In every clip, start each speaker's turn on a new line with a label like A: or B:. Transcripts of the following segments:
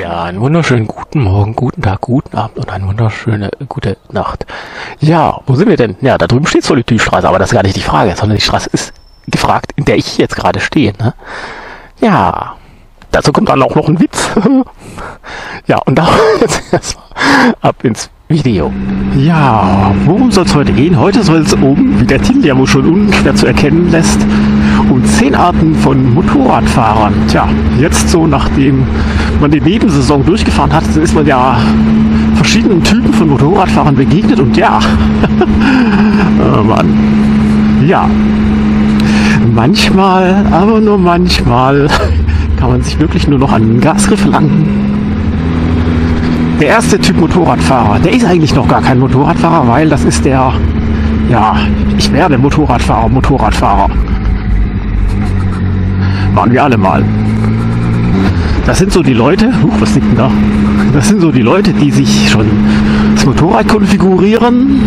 A: Ja, einen wunderschönen guten Morgen, guten Tag, guten Abend und eine wunderschöne gute Nacht. Ja, wo sind wir denn? Ja, da drüben steht Solitudstraße, aber das ist gar nicht die Frage, sondern die Straße ist gefragt, in der ich jetzt gerade stehe. Ne? Ja, dazu kommt dann auch noch ein Witz. ja, und da jetzt erstmal ab ins Video. Ja, worum soll es heute gehen? Heute soll es um, wie der Titel ja wohl schon unschwer zu erkennen lässt, um zehn Arten von Motorradfahrern. Tja, jetzt so, nachdem man die Nebensaison durchgefahren hat, ist man ja verschiedenen Typen von Motorradfahrern begegnet und ja, oh Mann, ja, manchmal, aber nur manchmal kann man sich wirklich nur noch an den Gasgriff langen der erste Typ Motorradfahrer, der ist eigentlich noch gar kein Motorradfahrer, weil das ist der, ja, ich werde Motorradfahrer, Motorradfahrer. Waren wir alle mal. Das sind so die Leute, huch, was liegt denn da? Das sind so die Leute, die sich schon das Motorrad konfigurieren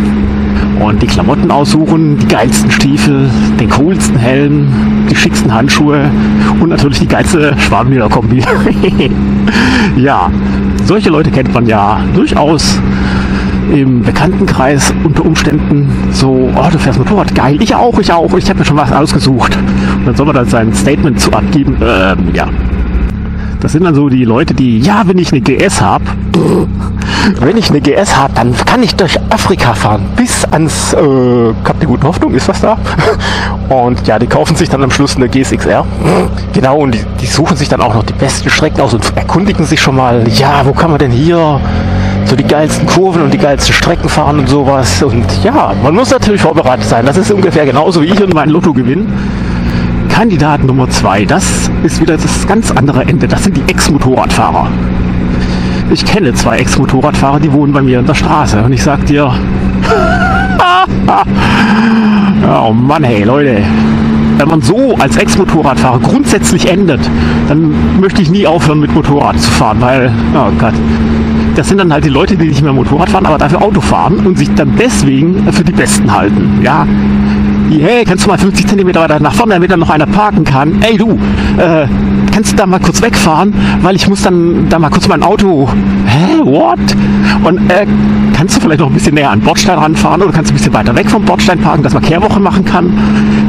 A: und die Klamotten aussuchen, die geilsten Stiefel, den coolsten Helm, die schicksten Handschuhe und natürlich die geilste Schwabenlederkombi. ja, solche Leute kennt man ja durchaus im Bekanntenkreis unter Umständen. So, oh, du fährst Motorrad, geil, ich auch, ich auch, ich habe mir schon was ausgesucht. Und dann soll man dann sein Statement zu abgeben, ähm, ja. Das sind dann so die Leute, die, ja, wenn ich eine GS habe, wenn ich eine GS habe, dann kann ich durch Afrika fahren, bis ans äh, Kap der Guten Hoffnung, ist was da? Und ja, die kaufen sich dann am Schluss eine GSXR. Genau, und die, die suchen sich dann auch noch die besten Strecken aus und erkundigen sich schon mal, ja, wo kann man denn hier so die geilsten Kurven und die geilsten Strecken fahren und sowas. Und ja, man muss natürlich vorbereitet sein. Das ist ungefähr genauso wie ich und mein Lottogewinn. Kandidat Nummer zwei, das ist wieder das ganz andere Ende. Das sind die Ex-Motorradfahrer. Ich kenne zwei Ex-Motorradfahrer, die wohnen bei mir in der Straße. Und ich sag dir, oh Mann, hey Leute, wenn man so als Ex-Motorradfahrer grundsätzlich endet, dann möchte ich nie aufhören mit Motorrad zu fahren, weil, oh Gott, das sind dann halt die Leute, die nicht mehr Motorrad fahren, aber dafür Auto fahren und sich dann deswegen für die Besten halten. Ja, hey, kannst du mal 50 cm weiter nach vorne, damit dann noch einer parken kann? Ey du, äh, kannst du da mal kurz wegfahren, weil ich muss dann da mal kurz mein Auto. Hä, what? Und äh, kannst du vielleicht noch ein bisschen näher an Bordstein ranfahren oder kannst du ein bisschen weiter weg vom Bordstein parken, dass man Kehrwoche machen kann?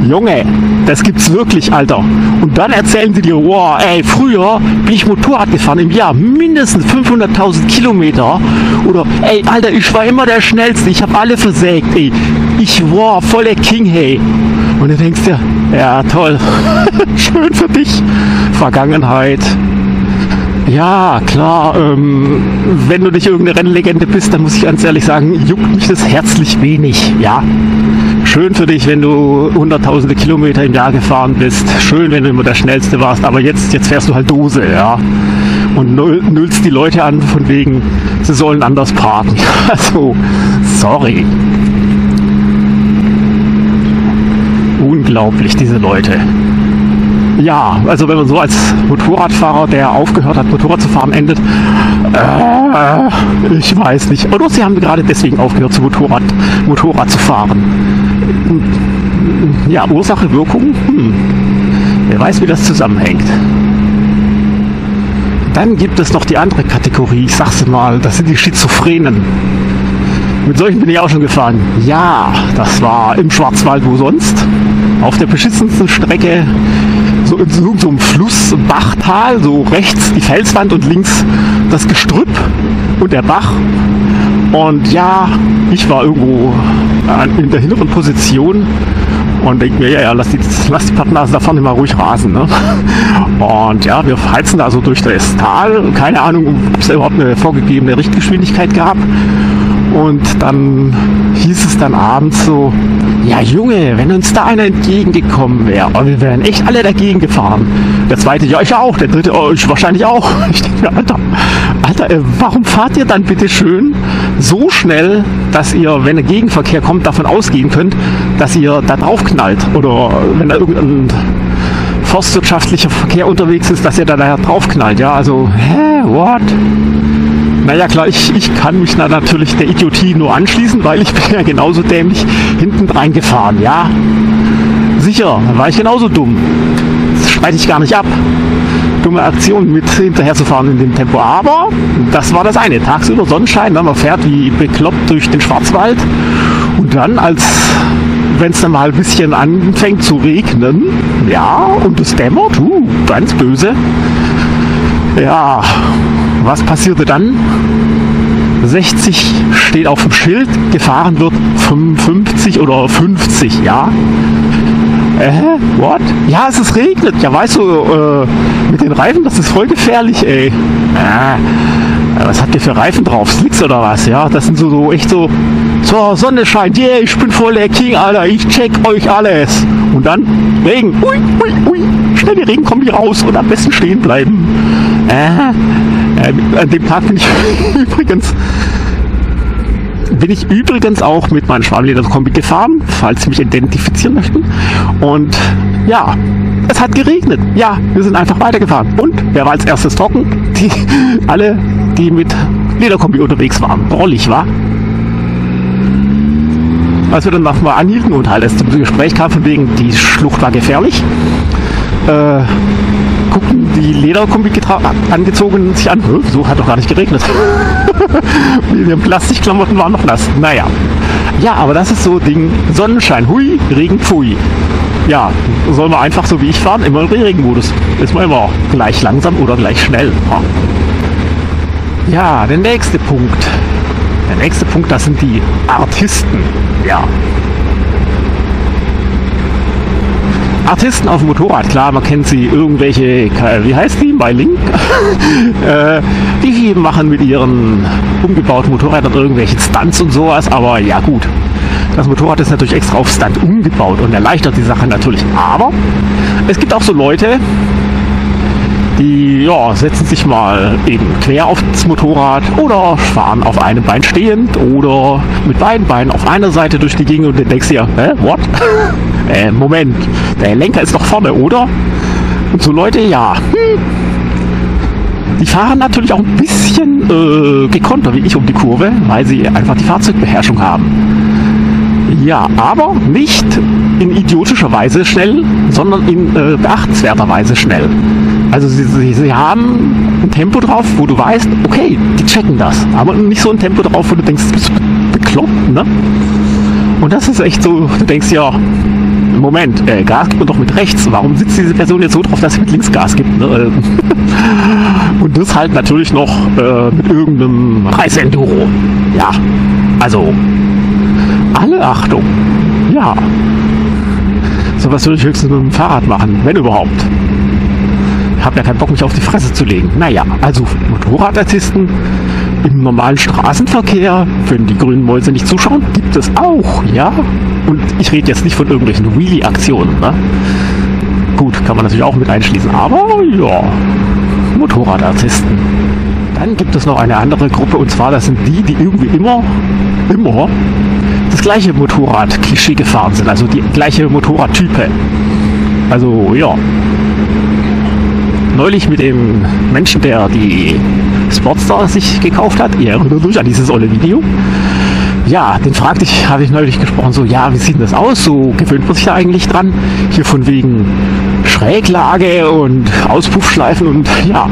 A: Junge, das gibt's wirklich, Alter. Und dann erzählen sie dir, wow, ey, früher bin ich Motorrad gefahren im Jahr mindestens 500.000 Kilometer. Oder, ey, Alter, ich war immer der Schnellste, ich habe alle versägt, ey. Ich war voll der King, hey. Und du denkst dir, ja, toll. Schön für dich. Vergangenheit. Ja, klar, ähm, wenn du nicht irgendeine Rennlegende bist, dann muss ich ganz ehrlich sagen, juckt mich das herzlich wenig. Ja, schön für dich, wenn du hunderttausende Kilometer im Jahr gefahren bist. Schön, wenn du immer der Schnellste warst, aber jetzt, jetzt fährst du halt Dose, ja. Und nullst die Leute an von wegen, sie sollen anders parken. Also, sorry. Unglaublich, diese Leute. Ja, also wenn man so als Motorradfahrer, der aufgehört hat, Motorrad zu fahren, endet, äh, ich weiß nicht. Oder sie haben gerade deswegen aufgehört, zu Motorrad, Motorrad zu fahren. Ja, Ursache, Wirkung, hm. wer weiß, wie das zusammenhängt. Dann gibt es noch die andere Kategorie, ich sag's mal, das sind die Schizophrenen. Mit solchen bin ich auch schon gefahren. Ja, das war im Schwarzwald, wo sonst. Auf der beschissensten Strecke so in so, einem Fluss, Bachtal, so rechts die Felswand und links das Gestrüpp und der Bach. Und ja, ich war irgendwo in der hinteren Position und denke mir, ja, ja, lass die, lass die Plattennase da vorne mal ruhig rasen. Ne? Und ja, wir heizen da so durch das Tal. Keine Ahnung, ob es überhaupt eine vorgegebene Richtgeschwindigkeit gab. Und dann hieß es dann abends so, ja Junge, wenn uns da einer entgegengekommen wäre, oh, wir wären echt alle dagegen gefahren. Der zweite, ja ich auch, der dritte, oh, ich wahrscheinlich auch. Ich denke mir, Alter, Alter, äh, warum fahrt ihr dann bitte schön so schnell, dass ihr, wenn ein Gegenverkehr kommt, davon ausgehen könnt, dass ihr da drauf knallt? Oder wenn da irgendein forstwirtschaftlicher Verkehr unterwegs ist, dass ihr da daher draufknallt. Ja, also, hä, what? Naja klar, ich, ich kann mich da natürlich der Idiotie nur anschließen, weil ich bin ja genauso dämlich hinten reingefahren, ja. Sicher, war ich genauso dumm. Das streite ich gar nicht ab. dumme Aktion, mit hinterher zu fahren in dem Tempo. Aber das war das eine. Tagsüber Sonnenschein, ne? man fährt wie bekloppt durch den Schwarzwald. Und dann, als wenn es dann mal ein bisschen anfängt zu regnen, ja, und es dämmert, uh, ganz böse. Ja, was passierte dann? 60 steht auf dem Schild, gefahren wird 55 oder 50, ja. Äh, what? Ja, es ist regnet. Ja, weißt du, äh, mit den Reifen, das ist voll gefährlich, ey. Äh, was habt ihr für Reifen drauf? Slicks oder was? Ja, das sind so, so echt so, so, Sonne scheint, yeah, ich bin voll der King, Alter, ich check euch alles. Und dann Regen, ui, ui, ui, schnell die Regenkombi raus und am besten stehen bleiben. Äh, an dem Tag bin ich übrigens bin ich übrigens auch mit meinem Schwarmlederkombi gefahren, falls Sie mich identifizieren möchten. Und ja, es hat geregnet. Ja, wir sind einfach weitergefahren. Und wer war als erstes trocken? Die, alle, die mit Lederkombi unterwegs waren. Drollig, war. Als wir dann nochmal anhielten und halt zum Gespräch kam, von wegen, die Schlucht war gefährlich, äh, die Lederkombi angezogen sich an. So hat doch gar nicht geregnet. Die Plastikklamotten waren noch nass. Naja. Ja, aber das ist so Ding. Sonnenschein, hui, Regen, pfui. Ja, soll man einfach so wie ich fahren, immer im Regenmodus. Ist man immer gleich langsam oder gleich schnell. Ja, der nächste Punkt. Der nächste Punkt, das sind die Artisten. Ja, Artisten auf dem Motorrad, klar, man kennt sie, irgendwelche, wie heißt die, bei Link? äh, die machen mit ihren umgebauten Motorrädern irgendwelche Stunts und sowas, aber ja gut. Das Motorrad ist natürlich extra auf Stunt umgebaut und erleichtert die Sache natürlich. Aber es gibt auch so Leute, die ja, setzen sich mal eben quer aufs Motorrad oder fahren auf einem Bein stehend oder mit beiden Beinen auf einer Seite durch die Gegend und du denkst dir, hä, what? äh, Moment, der Lenker ist doch vorne, oder? Und so Leute, ja, hm, die fahren natürlich auch ein bisschen äh, gekonter wie ich um die Kurve, weil sie einfach die Fahrzeugbeherrschung haben. Ja, aber nicht in idiotischer Weise schnell, sondern in äh, beachtenswerter Weise schnell. Also sie, sie, sie, haben ein Tempo drauf, wo du weißt, okay, die checken das. Aber nicht so ein Tempo drauf, wo du denkst, du bist bekloppt, ne? Und das ist echt so, du denkst ja, Moment, äh, Gas gibt man doch mit rechts. Warum sitzt diese Person jetzt so drauf, dass sie mit links Gas gibt? Ne? Und das halt natürlich noch äh, mit irgendeinem Preisenduro. Ja, also alle Achtung. Ja. So was würde ich höchstens mit dem Fahrrad machen, wenn überhaupt. Ich habe ja keinen Bock, mich auf die Fresse zu legen. Naja, also Motorradartisten im normalen Straßenverkehr, wenn die grünen Mäuse nicht zuschauen, gibt es auch, ja. Und ich rede jetzt nicht von irgendwelchen Wheelie-Aktionen, ne? Gut, kann man natürlich auch mit einschließen, aber ja, Motorradartisten. Dann gibt es noch eine andere Gruppe und zwar das sind die, die irgendwie immer, immer das gleiche Motorrad-Klischee gefahren sind, also die gleiche Motorradtype. Also ja, neulich mit dem Menschen, der die Sportstar sich gekauft hat. Ihr erinnert euch an dieses olle Video. Ja, den fragte ich, habe ich neulich gesprochen, so, ja, wie sieht denn das aus? So gewöhnt man sich da eigentlich dran? Hier von wegen Schräglage und Auspuffschleifen und ja,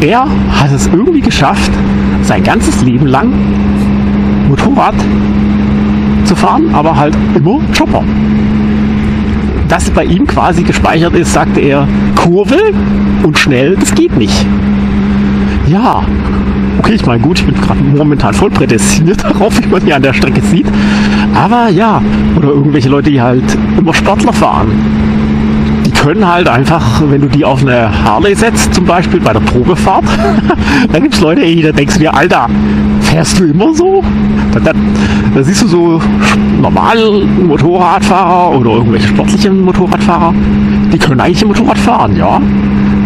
A: er hat es irgendwie geschafft, sein ganzes Leben lang Motorrad fahren, aber halt immer Chopper das bei ihm quasi gespeichert ist, sagte er, Kurve und schnell, das geht nicht. Ja, okay, ich meine, gut, ich bin gerade momentan voll prädestiniert darauf, wie man hier an der Strecke sieht. Aber ja, oder irgendwelche Leute, die halt immer Sportler fahren. Die können halt einfach, wenn du die auf eine Harley setzt, zum Beispiel bei der Probefahrt, da gibt es Leute, ey, da denkst du dir, Alter, fährst du immer so? Da, da, siehst du so normale Motorradfahrer oder irgendwelche sportlichen Motorradfahrer, die können eigentlich ein Motorrad fahren, ja.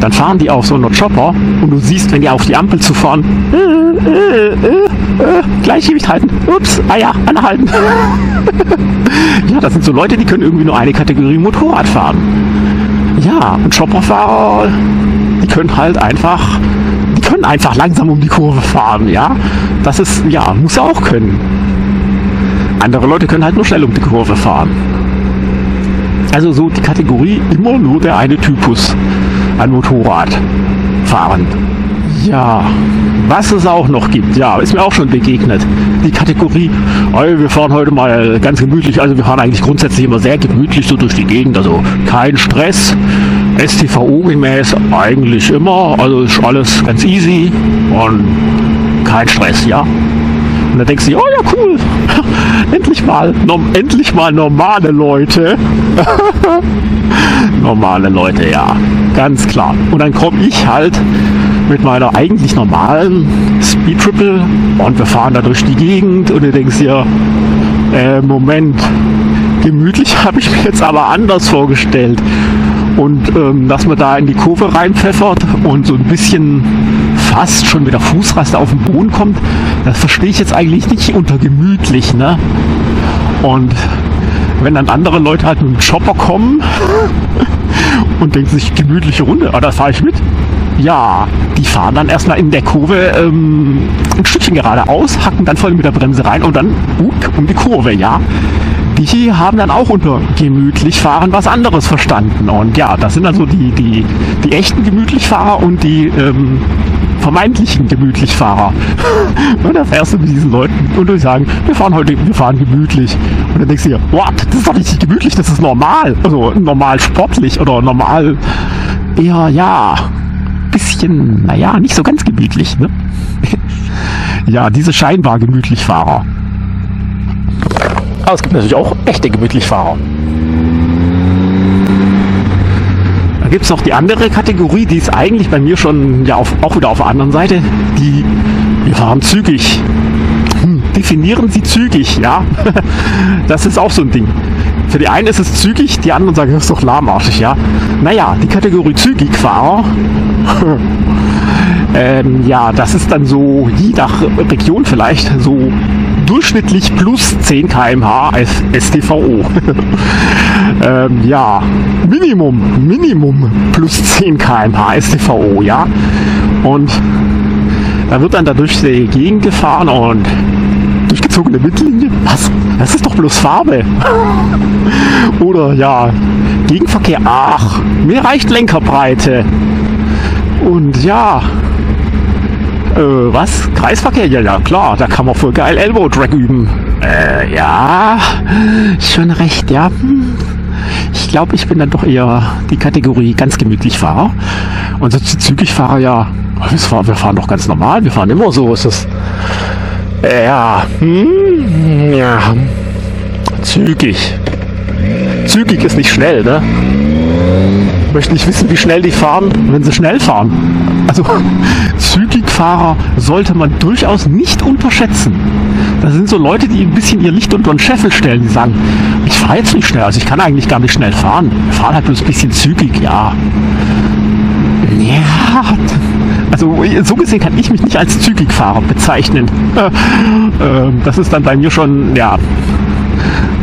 A: Dann fahren die auf so einer Chopper und du siehst, wenn die auf die Ampel zu fahren, äh, äh, äh, äh Gleichgewicht halten. Ups, ah ja, anhalten. ja, das sind so Leute, die können irgendwie nur eine Kategorie Motorrad fahren. Ja, und Chopperfahrer, die können halt einfach können einfach langsam um die Kurve fahren, ja. Das ist, ja, muss er auch können. Andere Leute können halt nur schnell um die Kurve fahren. Also so die Kategorie immer nur der eine Typus. an Motorradfahren. Ja, was es auch noch gibt, ja, ist mir auch schon begegnet. Die Kategorie, oh, wir fahren heute mal ganz gemütlich, also wir fahren eigentlich grundsätzlich immer sehr gemütlich so durch die Gegend, also kein Stress, STVO-gemäß eigentlich immer, also ist alles ganz easy und kein Stress, ja. Und dann denkst du, oh ja, cool, endlich mal, endlich mal normale Leute. normale Leute, ja, ganz klar. Und dann komme ich halt mit meiner eigentlich normalen Speed Triple und wir fahren da durch die Gegend und du denkst dir, äh, Moment, gemütlich habe ich mir jetzt aber anders vorgestellt. Und ähm, dass man da in die Kurve reinpfeffert und so ein bisschen fast schon mit der Fußraste auf den Boden kommt, das verstehe ich jetzt eigentlich nicht unter gemütlich, ne? Und wenn dann andere Leute halt mit dem Chopper kommen und denken sich gemütliche Runde, ah, da fahre ich mit. Ja, die fahren dann erstmal in der Kurve ähm, ein Stückchen geradeaus, hacken dann voll mit der Bremse rein und dann uh, um die Kurve, ja die haben dann auch unter gemütlich fahren was anderes verstanden. Und ja, das sind also die, die, die echten Gemütlichfahrer und die ähm, vermeintlichen Gemütlichfahrer. und da fährst du mit diesen Leuten und die sagen, wir fahren heute, wir fahren gemütlich. Und dann denkst du dir, what, das ist doch nicht gemütlich, das ist normal. Also normal sportlich oder normal eher, ja, bisschen, naja, nicht so ganz gemütlich. Ne? ja, diese scheinbar Gemütlichfahrer. Aber es gibt natürlich auch echte Gemütlichfahrer. Da gibt es noch die andere Kategorie, die ist eigentlich bei mir schon ja auf, auch wieder auf der anderen Seite. Die, wir fahren zügig. Hm, definieren Sie zügig, ja. das ist auch so ein Ding. Für die einen ist es zügig, die anderen sagen, das ist doch lahmarschig, ja. Naja, die Kategorie Zügigfahrer, ähm, ja, das ist dann so je nach Region vielleicht so durchschnittlich plus 10 km/h als STVO. ähm, ja, Minimum, Minimum plus 10 km/h STVO, ja. Und da wird dann da durch die Gegend gefahren und durchgezogene Mittellinie. Was? Das ist doch bloß Farbe. Oder ja, Gegenverkehr. Ach, mir reicht Lenkerbreite. Und ja, äh, was? Kreisverkehr? Ja, ja, klar, da kann man voll geil Elbow Drag üben. Äh, ja, schon recht, ja. Hm. Ich glaube, ich bin dann doch eher die Kategorie ganz gemütlich Fahrer. Und so zügig Fahrer, ja, wir fahren, doch ganz normal, wir fahren immer so, ist es. Äh, ja, hm, ja, zügig. Zügig ist nicht schnell, ne? Möchte nicht wissen, wie schnell die fahren, wenn sie schnell fahren. Also Zügigfahrer sollte man durchaus nicht unterschätzen. Das sind so Leute, die ein bisschen ihr Licht unter den Scheffel stellen, die sagen, ich fahre jetzt nicht schnell, also ich kann eigentlich gar nicht schnell fahren. Wir fahren halt bloß ein bisschen zügig, ja. Ja, also so gesehen kann ich mich nicht als Zügigfahrer bezeichnen. Ähm, das ist dann bei mir schon, ja,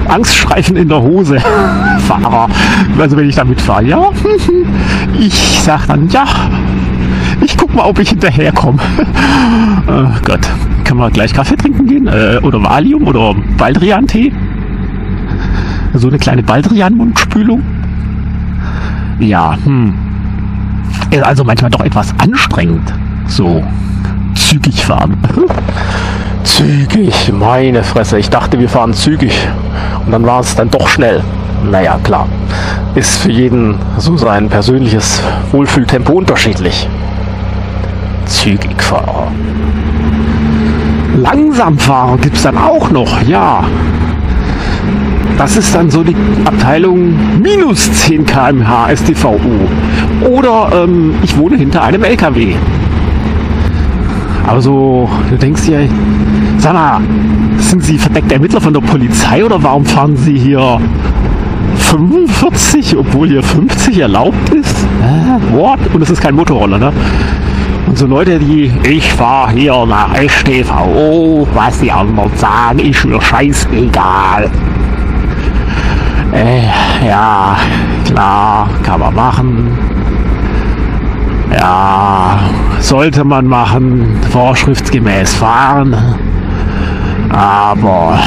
A: Angststreifen in der Hose Fahrer. Also wenn ich da mitfahre, ja, ich sag dann, ja, ich guck mal, ob ich hinterherkomme. oh Gott, können wir gleich Kaffee trinken gehen? Äh, oder Valium oder Baldrian-Tee? So eine kleine Baldrian-Mundspülung? Ja, hm. Ist also manchmal doch etwas anstrengend. So zügig fahren. Zügig, meine Fresse. Ich dachte, wir fahren zügig. Und dann war es dann doch schnell. Naja, klar. Ist für jeden so sein persönliches Wohlfühltempo unterschiedlich. Zügigfahrer. Langsamfahrer gibt es dann auch noch, ja. Das ist dann so die Abteilung minus 10 km/h STVO. Oder ähm, ich wohne hinter einem LKW. Also, du denkst dir, sag mal, sind Sie verdeckte Ermittler von der Polizei oder warum fahren Sie hier 45, obwohl hier 50 erlaubt ist? What? Und es ist kein Motorroller, ne? Und so Leute, die, ich fahre hier nach STVO, was die anderen sagen, ist mir scheißegal. Äh, ja, klar, kann man machen. Ja, sollte man machen, vorschriftsgemäß fahren. Aber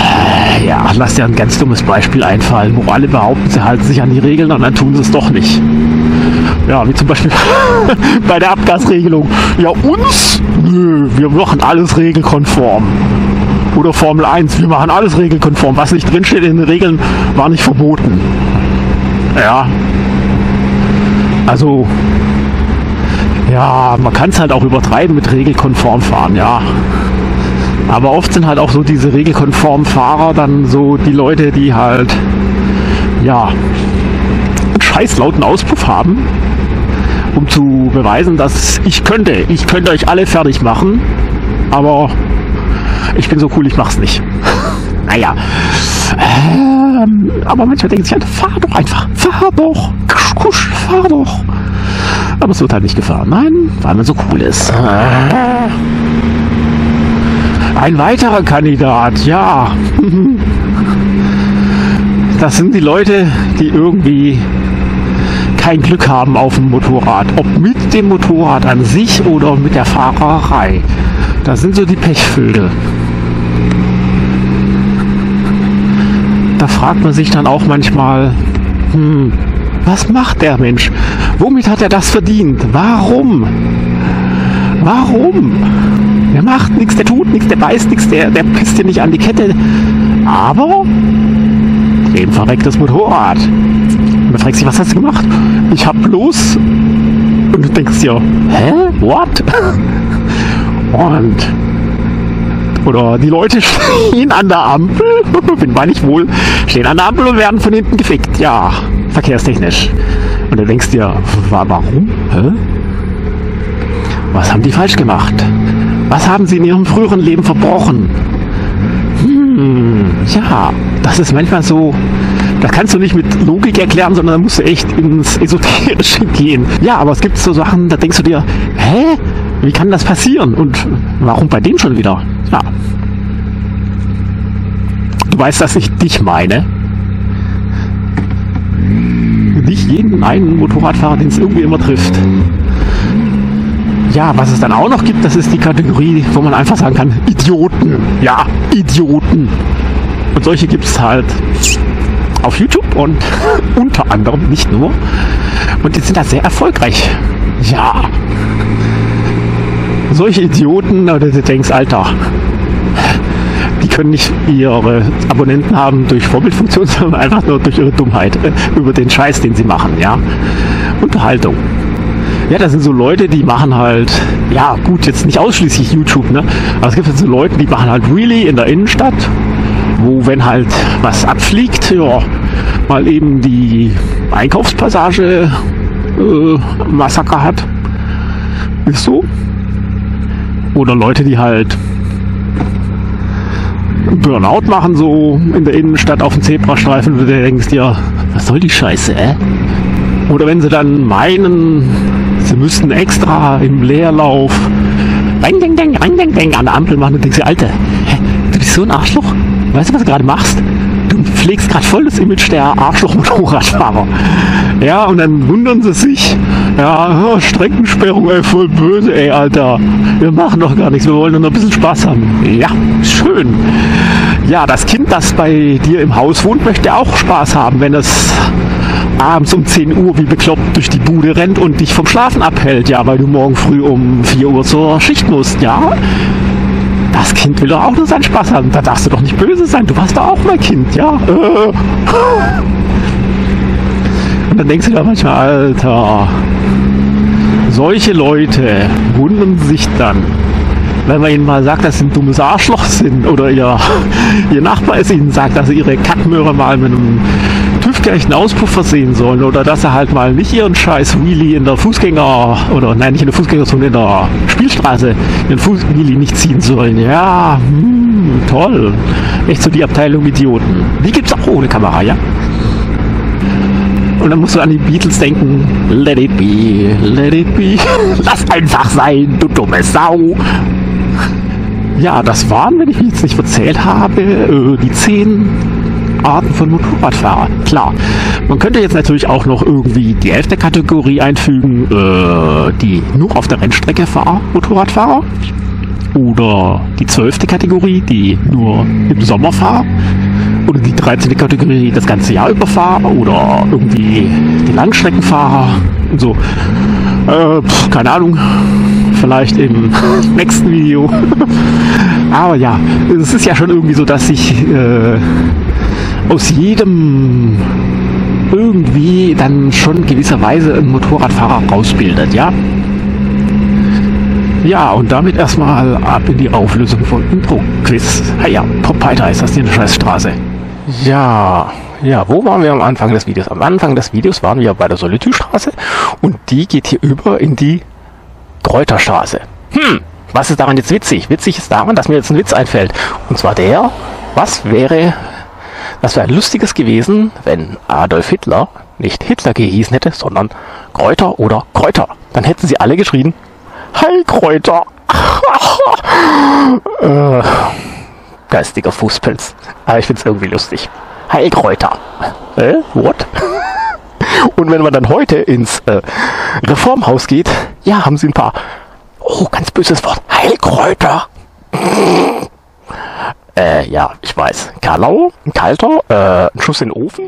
A: ja, lass dir ein ganz dummes Beispiel einfallen, wo alle behaupten, sie halten sich an die Regeln und dann tun sie es doch nicht. Ja, wie zum Beispiel bei der Abgasregelung. Ja, uns? Nö, wir machen alles regelkonform. Oder Formel 1, wir machen alles regelkonform. Was nicht drinsteht in den Regeln, war nicht verboten. Ja. Also, ja, man kann es halt auch übertreiben mit regelkonform fahren, ja. Aber oft sind halt auch so diese regelkonformen Fahrer dann so die Leute, die halt, ja, einen scheiß lauten Auspuff haben, um zu beweisen, dass ich könnte, ich könnte euch alle fertig machen, aber ich bin so cool, ich mach's nicht. naja. Ähm, aber manchmal denken sich halt, fahr doch einfach, fahr doch, kusch, fahr doch. Aber es wird halt nicht gefahren. Nein, weil man so cool ist. Ein weiterer Kandidat, ja. Das sind die Leute, die irgendwie kein Glück haben auf dem Motorrad. Ob mit dem Motorrad an sich oder mit der Fahrerei. Das sind so die Pechvögel. Da fragt man sich dann auch manchmal, hm, was macht der Mensch? Womit hat er das verdient? Warum? Warum? Der macht nichts, der tut nichts, der beißt nichts, der, der pisst dir nicht an die Kette. Aber ein verrecktes Motorrad. Und man fragt sich, was hast du gemacht? Ich hab bloß. Und du denkst dir, hä? What? Und. Oder die Leute stehen an der Ampel, bin meine ich wohl, stehen an der Ampel und werden von hinten gefickt. Ja, verkehrstechnisch. Und du denkst dir, warum? Hä? Was haben die falsch gemacht? Was haben sie in ihrem früheren Leben verbrochen? Hm, ja, das ist manchmal so, das kannst du nicht mit Logik erklären, sondern da musst du echt ins Esoterische gehen. Ja, aber es gibt so Sachen, da denkst du dir, hä? Wie kann das passieren? Und warum bei dem schon wieder? Ja. Du weißt, dass ich dich meine nicht jeden einen Motorradfahrer, den es irgendwie immer trifft. Ja, was es dann auch noch gibt, das ist die Kategorie, wo man einfach sagen kann, Idioten. Ja, Idioten. Und solche gibt es halt auf YouTube und unter anderem, nicht nur. Und die sind da sehr erfolgreich. Ja. Solche Idioten, oder du denkst, Alter, die können nicht ihre Abonnenten haben durch Vorbildfunktion, sondern einfach nur durch ihre Dummheit äh, über den Scheiß, den sie machen, ja. Unterhaltung. Ja, das sind so Leute, die machen halt, ja gut, jetzt nicht ausschließlich YouTube, ne? Aber es gibt halt so Leute, die machen halt really in der Innenstadt, wo wenn halt was abfliegt, ja, mal eben die Einkaufspassage äh, Massaker hat. Ist so. Oder Leute, die halt Burnout machen, so in der Innenstadt auf dem Zebrastreifen, wo du denkst, ja, was soll die Scheiße, äh? Oder wenn sie dann meinen, sie müssten extra im Leerlauf bang, bang, bang, bang, bang, bang an der Ampel machen, dann denkst du, Alter, hä, du bist so ein Arschloch. Weißt du, was du gerade machst? Du pflegst gerade voll das Image der Arschloch-Motorradfahrer. Ja, und dann wundern sie sich, ja, oh, Streckensperrung, ey, voll böse, ey, Alter. Wir machen doch gar nichts, wir wollen nur ein bisschen Spaß haben. Ja, schön. Ja, das Kind, das bei dir im Haus wohnt, möchte auch Spaß haben, wenn es abends um 10 Uhr wie bekloppt durch die Bude rennt und dich vom Schlafen abhält, ja, weil du morgen früh um 4 Uhr zur Schicht musst, ja. Das Kind will doch auch nur seinen Spaß haben. Da darfst du doch nicht böse sein. Du warst doch auch mein Kind, ja. Äh. Dann denkst du da manchmal, Alter, solche Leute wundern sich dann, wenn man ihnen mal sagt, dass sie ein dummes Arschloch sind oder ihr, ihr Nachbar es ihnen sagt, dass sie ihre Kackmöhre mal mit einem TÜV-gerechten Auspuff versehen sollen oder dass sie halt mal nicht ihren scheiß Wheelie in der Fußgänger oder nein, nicht in der Fußgängerzone, in der Spielstraße ihren Fuß-Wheelie nicht ziehen sollen. Ja, hm, toll. Echt so die Abteilung Idioten. Die gibt's auch ohne Kamera, ja? Und dann musst du an die Beatles denken. Let it be, let it be. Lass einfach sein, du dumme Sau. Ja, das waren, wenn ich mich jetzt nicht verzählt habe, äh, die zehn Arten von Motorradfahrern. Klar, man könnte jetzt natürlich auch noch irgendwie die elfte Kategorie einfügen, äh, die nur auf der Rennstrecke fahren, Motorradfahrer. Oder die zwölfte Kategorie, die nur im Sommer fahren. Oder die 13. Kategorie das ganze Jahr über fahre oder irgendwie die Langstreckenfahrer und so. Äh, pf, keine Ahnung. Vielleicht im nächsten Video. Aber ja, es ist ja schon irgendwie so, dass ich äh, aus jedem irgendwie dann schon gewisserweise ein Motorradfahrer rausbildet, ja. Ja, und damit erstmal ab in die Auflösung von Intro-Quiz. Ah ja, Poppeiter ist das eine Scheißstraße.
B: Ja, ja, wo waren wir am Anfang des Videos? Am Anfang des Videos waren wir bei der Solitustraße und die geht hier über in die Kräuterstraße. Hm, was ist daran jetzt witzig? Witzig ist daran, dass mir jetzt ein Witz einfällt. Und zwar der, was wäre, das wäre lustiges gewesen, wenn Adolf Hitler nicht Hitler gehießen hätte, sondern Kräuter oder Kräuter. Dann hätten sie alle geschrien, Heilkräuter. äh, geistiger Fußpilz. Aber ich find's irgendwie lustig. Heilkräuter. Äh, what? Und wenn man dann heute ins äh, Reformhaus geht, ja, haben sie ein paar, oh, ganz böses Wort, Heilkräuter. äh, ja, ich weiß. Karlau, ein kalter, äh, ein Schuss in den Ofen.